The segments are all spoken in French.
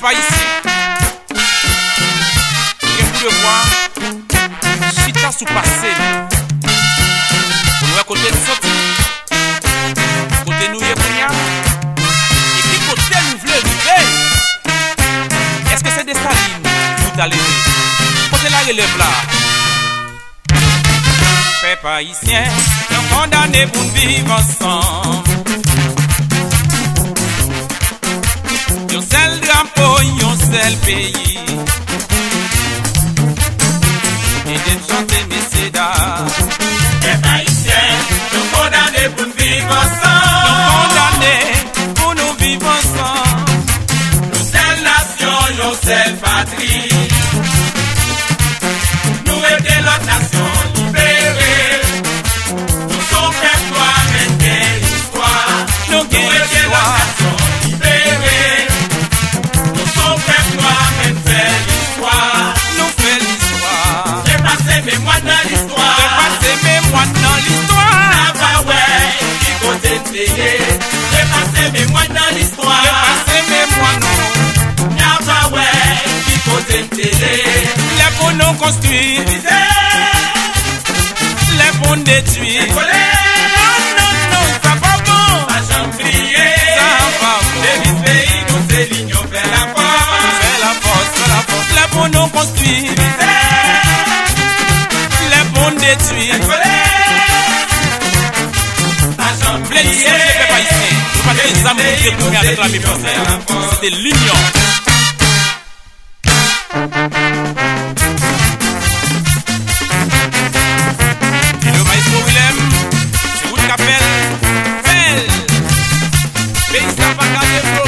pas ici. Et vous le voir, chita sous passé. Nous à côté de côté nous est et qui côté nous voulons arriver. Est-ce que c'est des salines tout à lever? Côté la relève là. Peuple haïtien, nous condamnés pour nous vivre ensemble. Pays. Et de chanter mes sédas. Peuple haïtien, nous condamnés pour vivre Nous ensemble. condamnés pour nous vivre ensemble. Nous seule nation, nous seule patrie. Détruire. Non, non, non, ça va bon. Ça va bon. Fais la force, fais la force. Les. Les les. Nous pas avec la. C'était l'union. Pays ça pas qu'à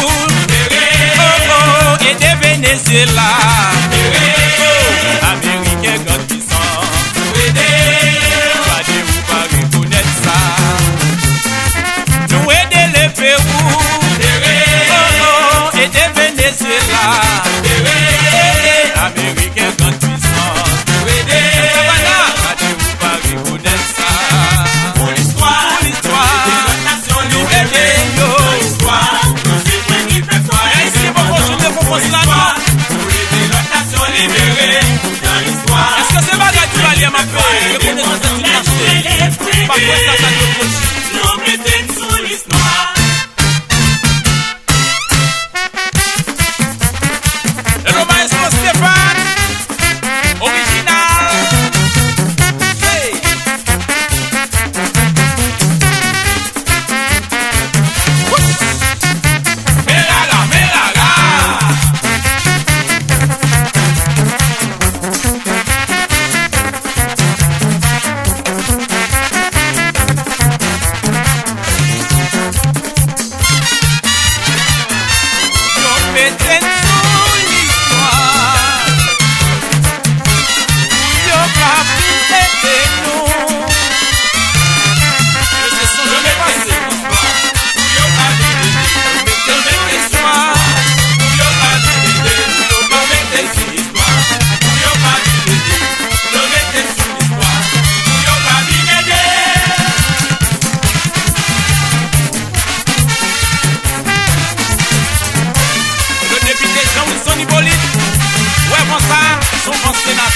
méjìlá.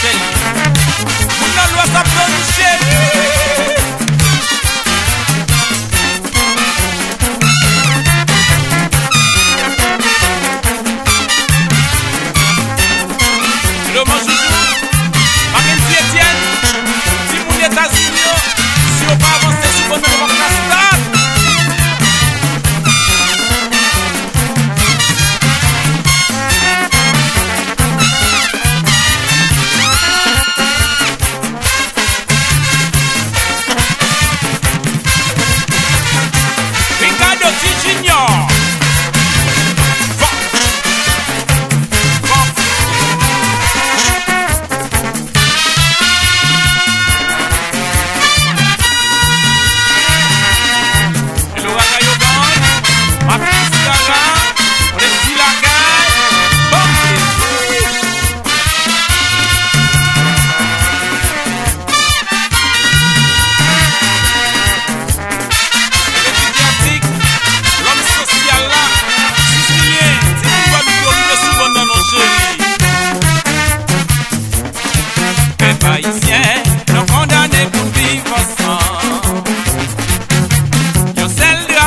Michel. Nous n'allons pas Michel.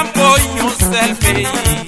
apoyo del.